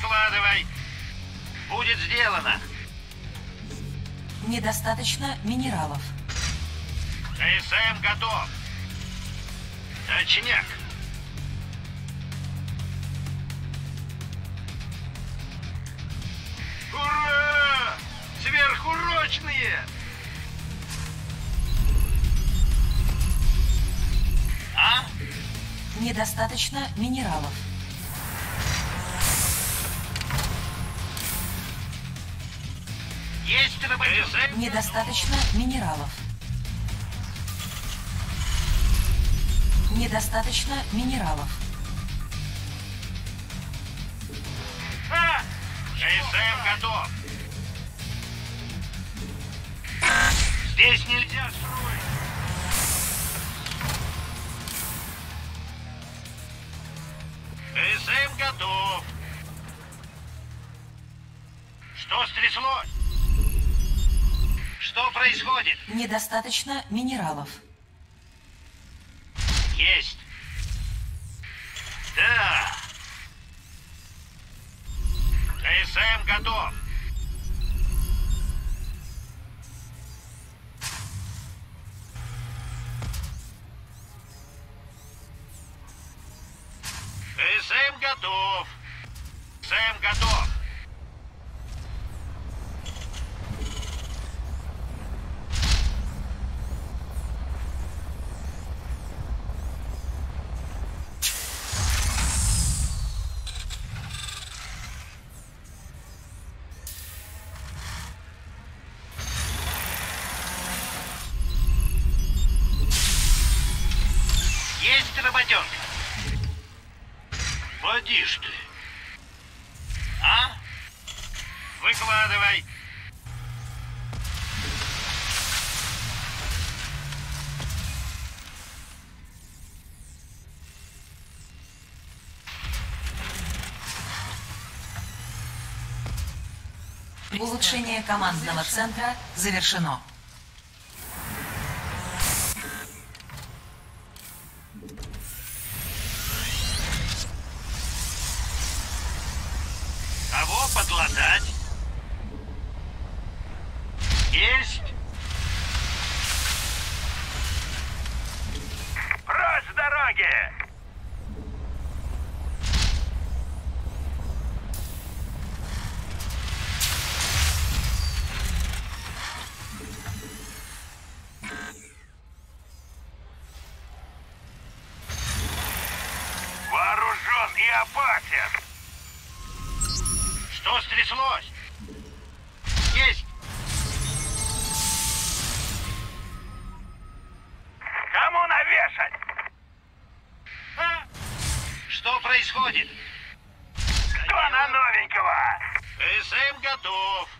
Выкладывай. Будет сделано. Недостаточно минералов. КСМ готов. Точняк. Ура! Сверхурочные! А? Недостаточно минералов. Есть КСМ? Недостаточно минералов. Недостаточно минералов. А! Готов. Здесь нельзя строить. КСМ готов. Что стряслось? Что происходит? Недостаточно минералов. Есть. Да. КСМ готов. Работенка? Поди ж ты. А? Выкладывай. Улучшение командного центра завершено. Кого подлатать? Есть. Прочь с дороги! Что стряслось? Есть! Кому навешать? А? Что происходит? Кто на новенького? СМ готов.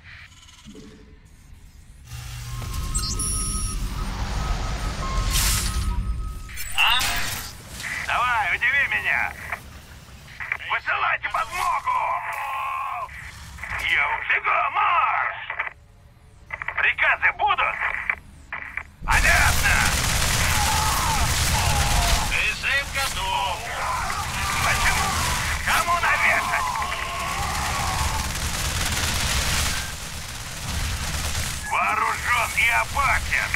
И опасен!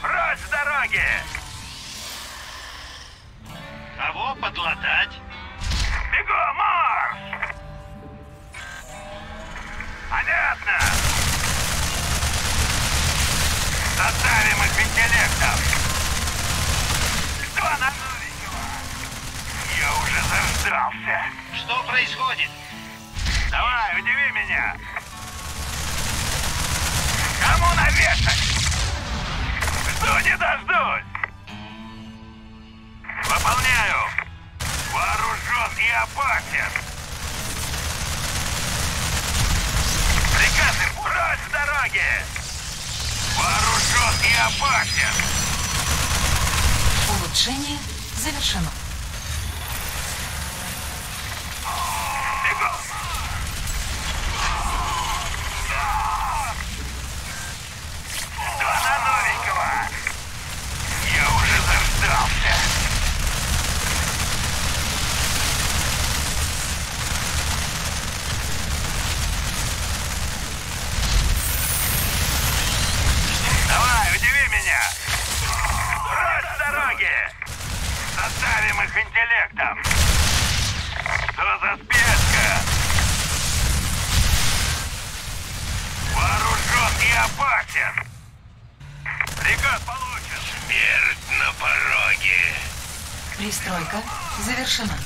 Прочь с дороги! Кого подлатать? Бегом, марш! Понятно! Заставим их интеллектом! Кто на новенького? Я уже заждался! Что происходит? Давай, удиви меня! Кому навешать? Жду не дождусь! Выполняю! Вооружен и опасен! Приказы прочь с дороги! Вооружен и опасен! Улучшение завершено. Интеллектом. Что за спешка? Вооружен и опасен. Приказ получен. Смерть на пороге. Пристройка завершена.